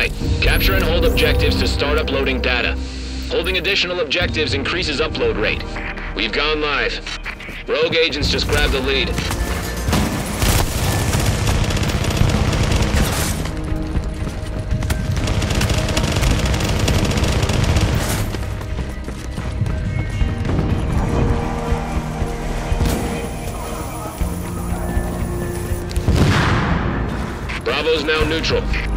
right. Capture and hold objectives to start uploading data. Holding additional objectives increases upload rate. We've gone live. Rogue agents just grabbed the lead. Bravo's now neutral.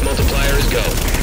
Multiplier is go.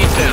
needs them.